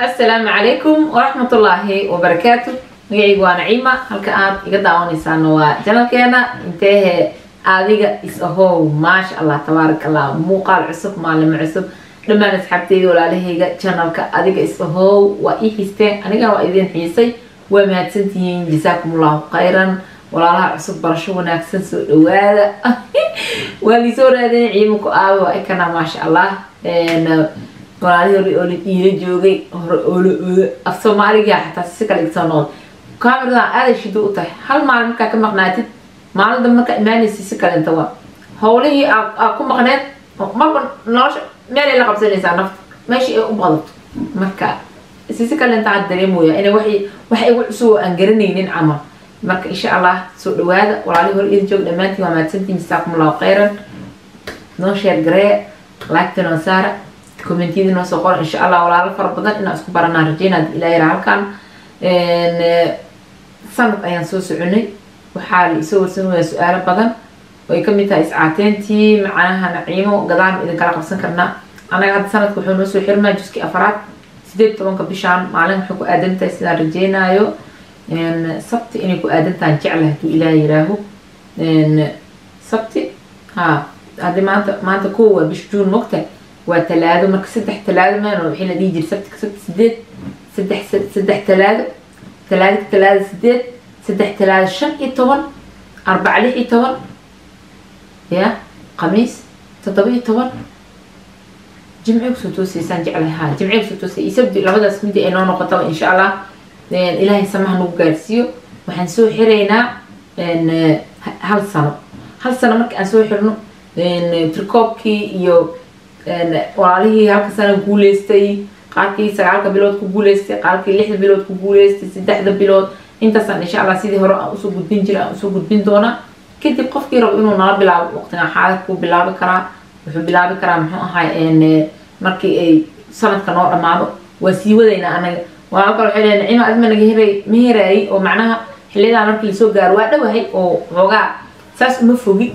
asalaamu calaykum waraxmatullaahi wabarakaatu magacaygu waa naciima halka aad iga daawanaysaana waa janalkeena. Inteehe adiga is ahow maasha allah tabaarak allah muuqaal cusub maalimo cusub. Dhammaan asxaabteyda walaalahayga janalka adiga is ahow waa ii xiisteen anigana waa idin xiisay. Waa mahadsantihiin jasaakum allahu khayran. Walaalaha cusub barasho wanaagsan soo dhawaada waa liisoo raadeen ciimanku aabe waa ikana maasha allah walaalihii hore oo la iila joogay hore oola oola af soomaaliga xataa si kale igsoo kaamiradan aaday shido u tahay hal maalin markaa ka maqnaatid maalinta markaa imaanaysa si kalenta waa howlihii aa ku maqneed marba nolosha meelay la qabsanaysaa nafta meeshii ay u badato marka si si kalenta aad dareemooya inay waxay wax igu cusub oo aan garanaynin camal marka insha allah soo dhawaada walaalihii hore iila joog dhammaantiin waa mahadsantiin jasaakum allahu khayran noo sheer garee laagta noo saara commentiyada noo soo qora insha allah walaalo fara badan inaan isku baranaa rajeynaa ilaa yara halkan. Sanad ayaan soo soconay. Waxaa la isoo warsanaya su'aalo badan. Oo ay ka mid tahay iscaateyntii macnaha naciimo gadaan idinkala qabsan karnaa anaga hadda sanadka wuxuu noo soo xirmaa juskii afaraad. Sideed tobanka bishaan maalin waxay ku aadan tahay sidaan rajeynaayo sabti inay ku aadan tahay jecla hadduu ilaah yiraaho sabti ha haddii maanta maanta kow waa bish juun mogta وثلاثة ما كسدح ثلاثة ما وحين دي جي سبت كسدت سدت سدح سدح ثلاثة ثلاثة ثلاثة سدت سدح ثلاثة شن يتون أربعة ليه يتون يا قميص تطبيع إيه يتون جمعي وسوتوس يسان جعل هذا. جمعي وسوتوس يسبد لو بدأ سمد أنا نقطة إن شاء الله. لأن إلهي سماه نقارسيو وحنسو حرينا إن هالسنة هالسنة مرك أنسو حرنو؟ إن تركوكي يو walaalihii halka sana guuleystay qaarkii sagaalka bilood ku guuleystay qaarkii lixda bilood ku guuleystay saddexda bilood intaasaan insha allah sidii hore aan u soo gudbin jira aan u soo gudbin doonaa kadib qofkii rabo inuu nala bilaabo waqtigan xaaladkuu bilaabi karaa wuxuu bilaabi karaa muxuu ahay markii ay sanadka noo dhamaado waa sii wadaynaa anaga. Waa kale waxay leeyihiin cima adma naga heray ma heraayay oo macnaha xiliyadan markii la soo gaaro waa dhowahay oo xoogaa saas uma fogi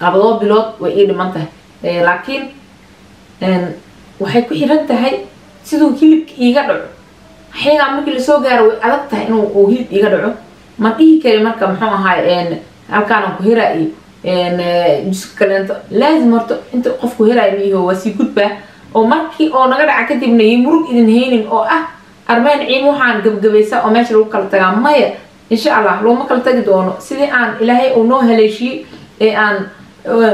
labadoo bilood way ii dhiman tahay laakiin waxay ku xiran tahay siduu hilibka iiga dhaco. Xiligaa markii la soo gaaro way adag tahay inuu hilib iiga dhaco. Ma dhihi kari marka muxuu ahaay halkaanaan ku heraa iyo juska kaleento. Laazim horta inta qofku heraayo miiho waa sii gudbaa oo markii oo naga dhaca kadibna iyo murug idin haynin oo ah armeen ciim waxaan gabgabaysaa oo meesha lagu kala tagaa. Maya insha allah looma kala tagi doono sidii aan ilaahay uu noo haleeshiyey ee aan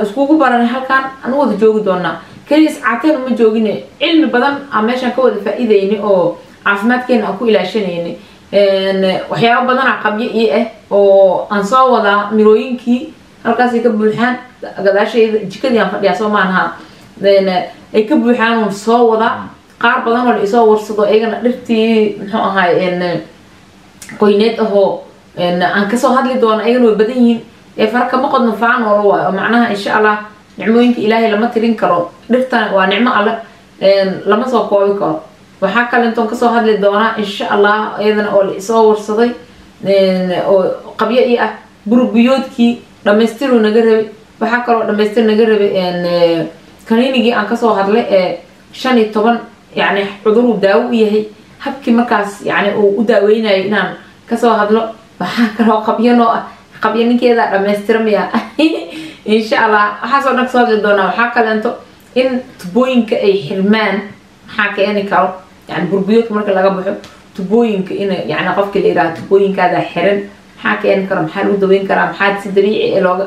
iskugu baranay halkaan aan wada joogi doonaa. Keliya iscaateen uma joogine. Cilmi badan aan meeshaan ka wada faa-iidayni oo caafimaadkeena aan ku ilaashanayni waxyaaba badanaa qabyo ii ah oo aan soo wadaa mirooyinkii halkaasay ka buuxaan. Gadaashayda jikadii aan fadhiyaa soo maanaha ay ka buuxaan uun soo wadaa qaar badan oo la isoo warsado iyagana dhirtii muxuu ahaay qoyneed ahoo aan ka soo hadli doono iyagana way badan yihiin fara kama qodno faan oo la waayo macnaha insha allah nicmooyinka ilaahay lama tirin karo. Dhirtan waa nicmo alle lama soo koobi karo. Waxaa kalentoon ka soo hadli doonaa insha allah iyadana oo la isoo warsaday oo qabyo ii ah burbiyoodkii dhamaystiru naga rabay. Waxaa kaloo dhamaystir naga rabay kaniinigii aan ka soo hadlay ee shan iyo toban yani cuduruu daawo u yahay. Habkii markaas yani uu u daaweynayo inaan ka soo hadlo waxaa kaloo qabyo noo ah qabyo ninkeeda dhamaystirmaya insha allah waxaasoo dhan ka soo hadli doonaa. Waxaa kaleento in tubooyinka ay xirmaan maxaa keeni karo? Yani burbiyoodka marka laga baxo tubooyinka in yani qofka la yiraha tubooyinkaada xiran maxaa keeni karo? Maxaa lagu daweyn karaa? Maxaa si dabiici looga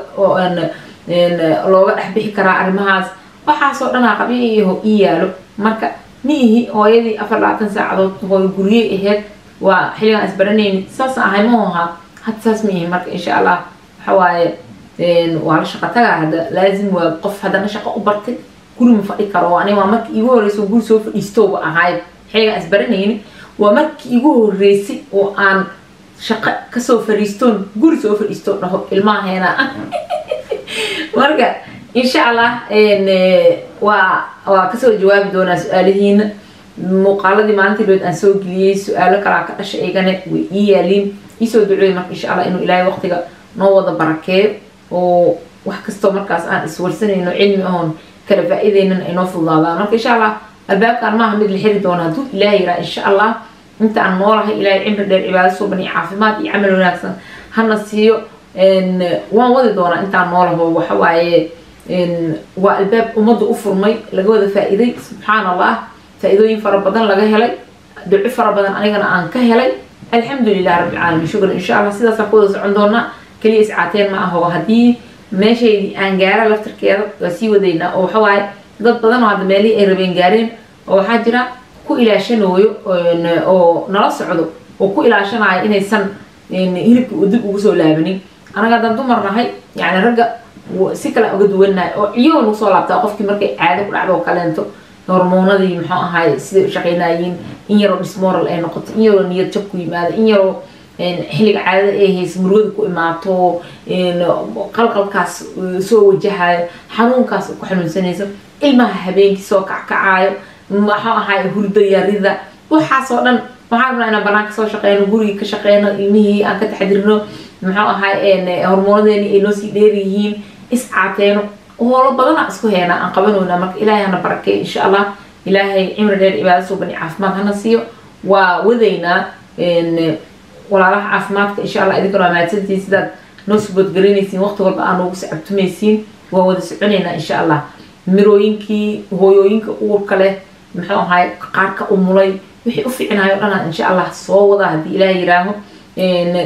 looga dhex bixi karaa arrimahaas? Waxaasoo dhanaa qabyo iyo ii yaalo marka miihi hooyadii afar labaatan saacadood hooyo gurye aheyd waa xilligaan isbaranayni saas ahay ma ahaa hadda saas miihi marka insha allah waxa waaye waa la shaqa tagaa hadda laazim waa qof haddana shaqo u bartay guri ma fadhi karo ani waa markii igu horeysa guri soo fadhiistooba ahaay xilligaan isbaranayni waa markii igu horeysay oo aan shaqo ka soo fariistoon guri soo fadhiisto dhaho ilmaheena marka insha allah waa waa ka soo jawaabi doonaa su'aalahiina muuqaaladii maalintii dhood aan soo geliyey su'aalo kalaa ka dhasha eegane way ii yaaliin iisoo duceey marka insha allah inuu ilaahay waqtiga noo wada barakeeyo oo wax kastoo markaas aan iswarsanayno cilmi ahoon kala faa-ideynan ay noo fududaadaan marka insha allah albaabkan maaha mid la xiri doono hadduu ilaahay yiraa insha allah inta aan noolahay ilaahay cimri dheer cibaado suuban iyo caafimaad iyo camal wanaagsan hana siiyo waan wadi doonaa intaan noolaho waxa waaye waa albaab ummadda u furmay laga wada faa-iiday subxaan allah faa-iidooyin fara badan laga helay duco fara badan anigana aan ka helay. Alxamdulilah rabbilcaalamiin shukran insha allah sidaasaan ku wada socon doonaa keliya iscaateen ma aho haddii meeshaydii aan gaara laftarkeeda waa sii wadaynaa oo waxawaaye dad badan oo hadda meelihii ay rabeen gaareen oo waxaa jira ku ilaashanooyo oo nala socdo oo ku ilaashanaayo inaysan hilibka dib ugu soo laabanin anaga haddaan dumar nahay yani ragga si kale uga duwannahay oo ciyow nagu soo laabtaa qofkii markay caado ku dhacdo oo kaleento hormoonadii muxuu ahaay siday u shaqaynayiin in yaroo dismoral ay noqoto in yaroo niyad jab ku yimaado in yaroo xilliga caadada ay haysa murugada ku imaato qalqalkaas soo wajahayo xanuunkaas ku xanuunsanayso ilmaha habeenkii soo kackacaayo maxuu ahaay hurda yarida waxaasoo dhan waxaan rabnaa inaan banaanka soo shaqeyno gurigii ka shaqeyno ilmihii aan ka taxdirno muxuu ahaay hormoonadeeni ay noo sii dheer yihiin iscaateeno hoolo badana isku heena aan qabanoynaa marka ilaahay hana barakeey insha allah ilaahay cimri dheer cibaado suuban iyo caafimaad hana siiyo. Waa wadaynaa walaalaha caafimaadka insha allah idinkana waa mahadsantihiin sidaad noo suboodgelinaysiin waqti walba aa noogu sacabtumaysiin waa wada soconaynaa insha allah mirooyinkii hooyooyinka uurka leh muxuu ahaay qaarka umulay wixii u ficinayo dhanaa insha allah soo wada haddii ilaah yiraaho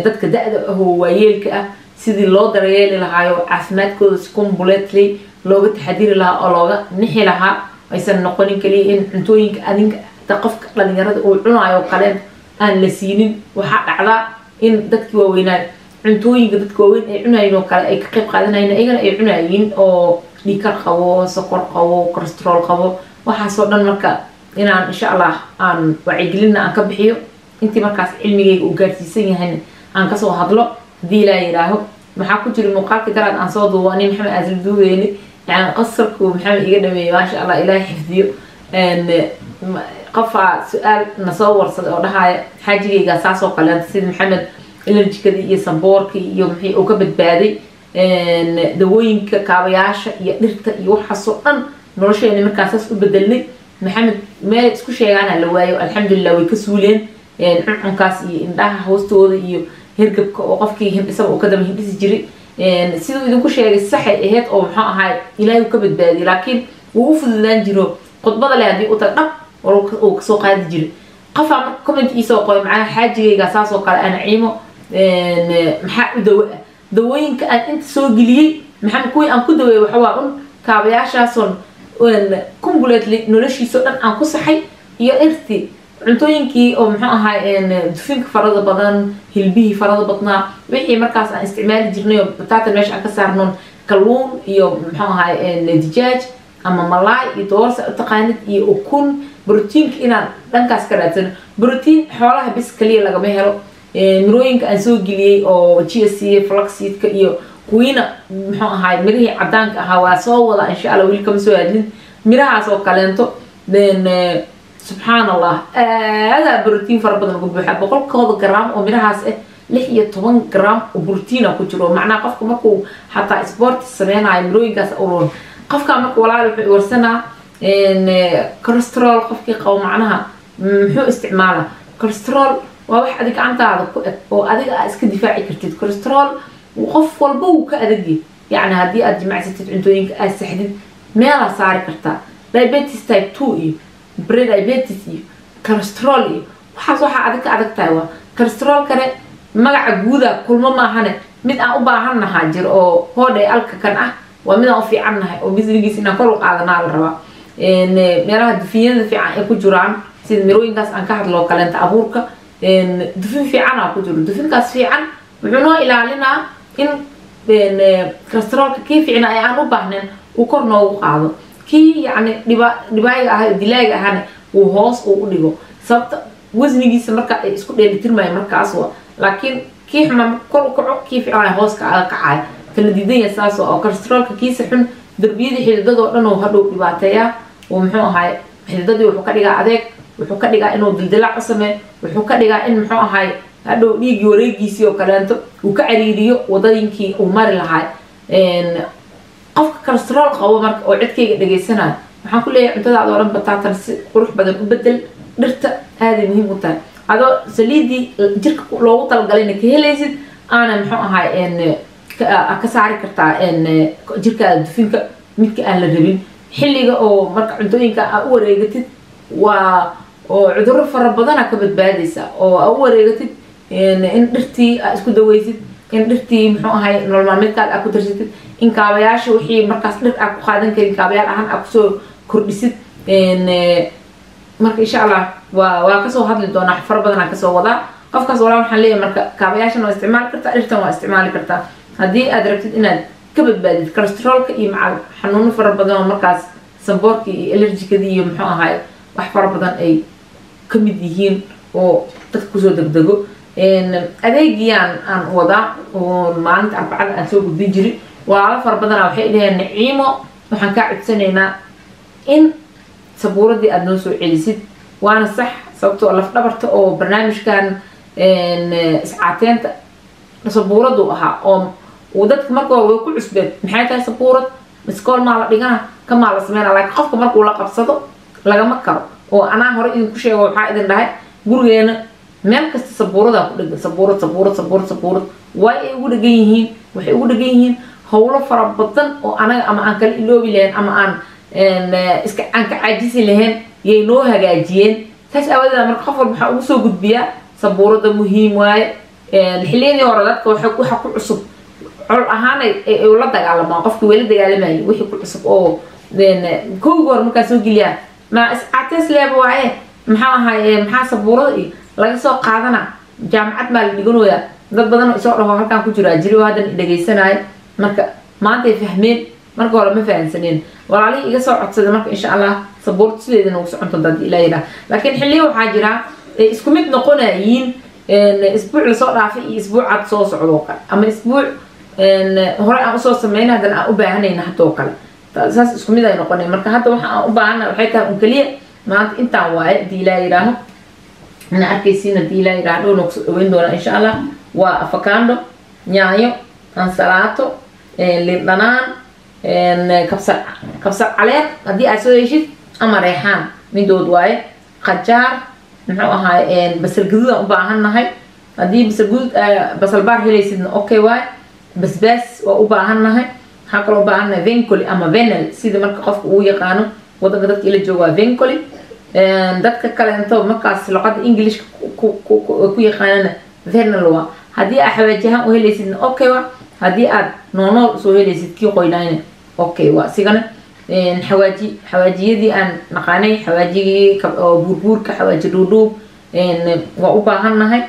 dadka da-da ahoo waayeelka ah sidii loo daryeeli lahaayo caafimaadkooda si completely looga taxadiri lahaa oo looga nixi lahaa aysan noqonin kaliya in cuntooyinka adinka qofka dhalinyarada uu cunaayo kaleen aan la siinin. Waxaa dhacdaa in dadkii waaweynaa cuntooyinka dadka waaweyn ay cunayin oo kale ay ka qayb qaadanayin iyagana ay cunayiin oo dhiikar qabo sokor qabo cholestrool qabo. Waxaasoo dhan marka inaan insha allah aan wacyigelinna aan ka bixiyo intii markaas cilmigayga uu gaarsiisan yahayna aan ka soo hadlo haddii ilaa yidhaaho maxaa ku jira muuqaalkii daraad aan soo duubo ani maxamed aasil duubeyni yani qasarku maxamed iga dhameeyey maasha allah ilaahay xifdiyo. Qofaa su'aal nasoo warsaday oo dhahaya xaajigayga saasoo kaleenta sida maxamed elerjikadii iyo samboorkii iyo maxay uu ka badbaaday dawooyinka kaabayaasha iyo dhirta iyo waxaasoo dhan nolosheeni markaa saas u bedelnay maxamed meel isku sheegaana la waayo. Alxamdulilah way ka suuleen. Cuncunkaas iyo indhaha hoostooda iyo hirgabka oo qofkii hindhisaba uu ka daba hindhisi jiray siduu idinku sheegay saxay aheyd oo muxuu ahaay ilaahay uu ka badbaadiyay laakiin wuu u fududaan jiro. Khudbada leh haddii u tag dhab uu ka soo qaadi jiray. Qofaa marka comment iisoo qoray macnaha xaajigayga saasoo kale ana ciimo maxaa u dawo ah dawooyinka aan inta soo geliyey maxamed kuwii aan ku daweeyey waxawaa un kaabayaashaason completely noloshiisao dhan aan ku saxay iyo irti cuntooyinkii oo muxuu ahaay dufinka farada badan hilbihii farada badnaa wixii markaas aan isticmaali jirnay oo bataata meesha aan ka saarnoon kalluun iyo muxuu ahaay dijaaj ama malaay iyo doorsa utaqaanid iyo ukun brotiinka inaan dhankaas ka raadsano brotiin xoolaha bis kaliya lagama helo. Mirooyinka aan soo geliyey oo g s c flaxseedka iyo kuwiina muxuu ahaay mirihii cadaanka ahaa waa soo wada insha allah weli kama soo hadlin mirahaas oo kaleento subxaan allah aadaa brotiin fara badan ugu buuxa. Boqolkooda gram oo mirahaas ah lix iyo toban gram oo brotiina ku jiro. Macnaha qofka markuu xataa sporti sameynayo mirooyinkaas uroon qofka marka walaal wuxuu warsanaa cholestrool qofkii qabo macnaha muxuu isticmaala? Cholestrool waa wax adig gacantaada ku eg oo adiga aa iska difaaci kartid. Cholestrool qof walba wuu ka adagya yacni haddii aad jimicsatid cuntooyinka aad saxdid meelaa saari kartaa diabetes type two iyo brediabetes iyo cholestrool iyo waxaas waxaa adig ka adag tahay waa cholestrool kale magaca guuda kulmo maahane. Mid aan u baahan nahaa jiro oo hoodhay alka kan ah waa mid aan u fiican nahay oo bisnigiis inaan kor u qaadanaa la rabaa. Meelaha dufiyada fiican ay ku jiraan sida mirooyinkaas aan ka hadlo kaleenta abuurka dufin fiicanaa ku jiro. Dufinkaas fiican wuxuu noo ilaalinaa in cholestroolka kii fiicna ay aan u baahnayn uu kor noogu qaado kii dhiba dhibaayiga aha dilaaga ahana uu hoos uu u dhigo. Sababta wasnigiisa marka ay isku dheelitirmaya markaas wa laakiin kii xuma kor u kaco kii fiicnaa hooska aga kacaya kala diidan yahay saas oo cholestroolka kiisa xun darbiyada xididadoo dhan uu hadhow dhibaateeyaa uu muxuu ahaay xididadii wuxuu ka dhigaa adeeg wuxuu ka dhigaa inuu dildilaac u sameeyo wuxuu ka dhigaa in muxuu ahaay hadhow dhiiggii wareegiisii oo kaleento uu ka cariiriyo wadadinkii uu mari lahaa qofka cholestrool qabo marka oo cidkayga dhagaysanayo waxaan ku leeyahay cuntadaada oo dhan bataatan si qurux badan u bedel dhirta aaday muhiim u tahay. Adoo saliidii jirka loogu talagalay ka helaysid aana muxuu ahay ka saari kartaa jirkaada dufinka midka aan la rabin. Xilliga oo marka cuntooyinka aa u wareegatid waa oo cudurro fara badana ka badbaadaysa. Oo aa u wareegatid in dhirtii aa isku daweysid in dhirtii muxuu ahay nolol maalmeedkaada aa ku darsatid in kaabayaasha wixii markaas dhir aa ku qaadan karin kaabayaal ahaan aa ku soo kordhisid marka insha allah waa waa ka soo hadli doonaa fara badanaa ka soo wadaa. Qofkaas walaa waxaan leeyahay marka kaabayaashan waa isticmaali kartaa dhirtan waa isticmaali kartaa haddii aad rabtid inaad ka badbaadid cholesteroolka iyo macal xanuuno fara badan oo markaas samboorka iyo allergikadii iyo muxuu ahaay wax fara badan ay ka mid yihiin oo dadka ku soo degdego. Adeegiyaan aan wadaa oo maalinta arbacada aan soo gudbin jiri walaalo fara badana waxay dhaheen naciimo waxaan kaa codsanaynaa in sabuuradii aada noo soo celisid. Waana sax sababtoo lafdhabarta oo barnaamijkan iscaateynta sabuuradu ahaa oo dadka marka way ku cusbeed. Maxay tahay sabuurad? Miskool maa la dhigana? Kamaa la sameyna laakiin qofka markuu la qabsado lagama karo. Oo anaa hore idinku sheego waxaa idin dhahay gurigeena meel kasta sabuuradaa ku dhegan sabuurad sabuurad sabuurad sabuurad. Way ay ugu dhegan yihiin waxay ugu dhegan yihiin howlo fara badan oo anaga ama aan kala iloobi lahayn ama aan iska aan ka caajisi lahayn yay noo hagaajiyeen. Saas aawadeeda marka qof walba waxaa ugu soo gudbiyaa sabuurada muhiim waaye. Xiliyadii hore dadka waxa ku cusub col ahaan la dagaalamaan qofki wayla dagaalamayay wixii ku cusub oo kowgii hore markaa soo geliyaa ma iscateys leeba waaye? Maxaa ahaay maxaa sabuurada iyo laga soo qaadana jaamacad maa la dhiganayaa dad badan oo isoo dhaho halkaan ku jiraa jiri oo haddan dhegaysanaayo marka maanta ay fahmeen marka hore ma fahamsaneen walaalihii iga soo codsaday marka insha allah sabuurta sideedana ugu soconto dad ilaa yidhaah laakiin xilliyo waxaa jira isku mid noqonayiin isbuuc la soo dhaafay iyo isbuucaad soo socdoo kale. Ama isbuuc hore aan u soo sameyna haddana aan u baahanayna haddoo kale. Saas isku mid ay noqonay marka hadda waxa aan u baahana waxay tahay un keliya maanta intaan waaye haddii ilaa yidhaaho ina arkaysiin haddii ilaa yidhaah dhowna ku soo dhaweyn doona insha allah waa afakaando yaanyo ansalaato lindhanaan kabsar kabsar caleen haddii aad soo heshid ama reexaan. Midood waaye qajaar muxuu ahaay basal gaduudaan u baahannahay haddii basal gaduud basal baar helaysidna okay waaye basbaas waa u baahannahay waxaa kaloo u baahannahay vencoli ama venel sida marka qofka uu yaqaano wadanka dadka ila jooga waa vencoli dadka kaleento markaas luqada englishka ku yaqaanana venel waa. Haddii aad xawaajiyahaan u helaysidna okay waa haddii aad noonool soo helaysid kii qoynayna okay waa sigana xawaaji xawaajiyadii aan naqaanay xawaajigii buurbuurka xawaaji dhuudhuub waa u baahannahay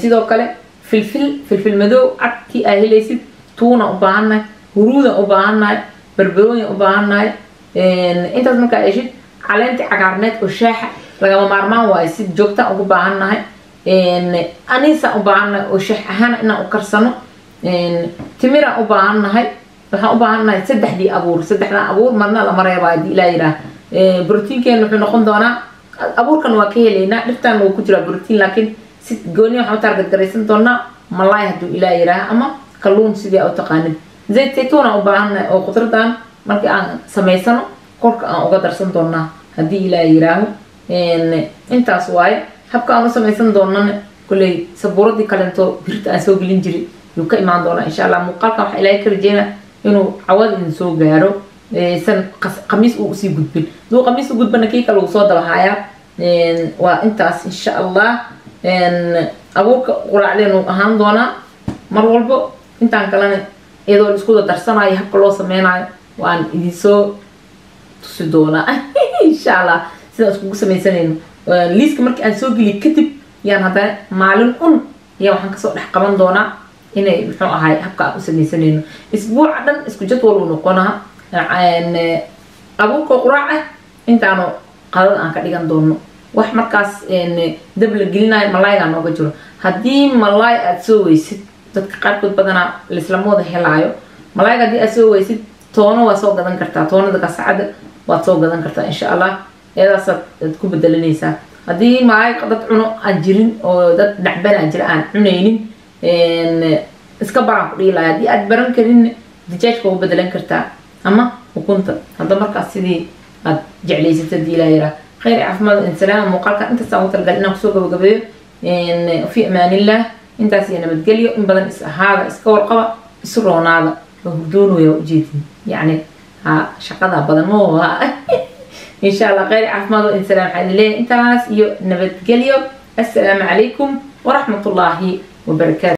sidoo kale filfil filfil madow cadkii aa helaysid tuuna u baahannahay huruudan u baahannahay barbarooyin u baahannahay intaas markaa heshid caleentii cagaarneed oo shaaxa lagama maarmaan waayo si joogtaan ugu baahannahay aniisaan u baahannahay oo shaax ahaan inaan u karsano timiraan u baahannahay waxaan u baahannahay saddexdii abuur saddexdan abuur marna lama reebaa haddii ilaa yidhaah brotiinkeena wuxuu noqon doonaa abuurkan waa ka helaynaa dhirtaan wuu ku jiraa brotiin laakiin si gooni waxaan u taarget garaysan doonaa malaay hadduu ilaa yidhaah ama kalluun sidii u taqaanid. Zayd saytuunaan u baahannahay oo qudradan markii aan samaysano korka aan uga darsan doonaa haddii ilaa yidhaaho intaas waaye habka aan u samaysan doonana kolley sabuuradii kalento birta aan soo gelin jiray yuu ka imaan doonaa insha allah muuqaalkan waxaa ilaahay ka rajeynaa inuu cawada idin soo gaaro san qamiis uu u sii gudbin. Haduu qamiis u gudbana kii kale uu soo dabahayaa waa intaas insha allah abuurka quraacdeen uu ahaan doonaa. Mar walbo intaan kalena iyadoo isku dadarsanayo habka loo sameynayo waan idin soo tusi doonaa. insha allah sidaan iskugu sameysanayno liiska markii aan soo geliy kadib yaan haddana maalin un ayaa waxaan ka soo dhex qaban doonaa inay muxuu ahay habka aan u sameysanayno isbuuca dhan isku jadwal uu noqonaa. Abuurkoo quraac ah intaanu qadada aan ka dhigan doono wax markaas dab la gelinayo malaaygaa nooga jiro. Haddii malaay aada soo weysid dadka qaarkood badanaa laislama wada helaayo. Malaayga haddii aad soo weysid toono waa soo gadan kartaa. Toonada gasacada waad soo gadan kartaa insha allah iyadaasaad ku bedelanaysaa haddii malaayga dad cuno aan jirin oo dad dhacbanaa jira aan cunaynin iska baraan ku dhihi lahay haddii aad baran karin dijaajka waa bedelan kartaa. Ama ukunta. Hadda markaas sidii aad jeclaysata haddii ilaa yaraa khayr caafimaad insalaam muuqaalka intaasaan ugu talagal inaan ku soo gabagabeeyo. Fi amaanillah intaas iyo nabadgelyo in badan is ahaada iska warqaba isu roonaada. Waa hurdoonaya ujeedin yacni ha shaqada badan waa insha allah khayr caafimaad insalaam waxaa leeyahay. Intaas iyo nabadgelyo assalaamu calaykum waraxmat ullaahi wabarakaatu